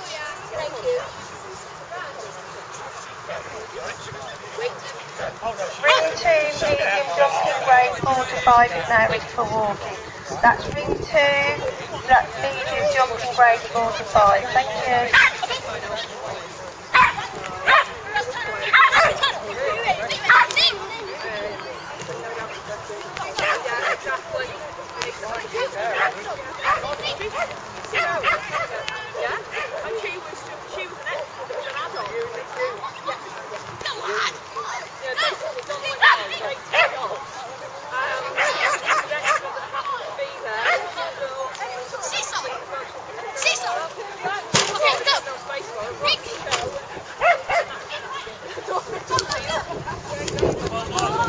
Ring two, medium jockey weight four to five is now ready for walking. That's ring two, that's medium jockey weight four to five. Thank you. 撞到一个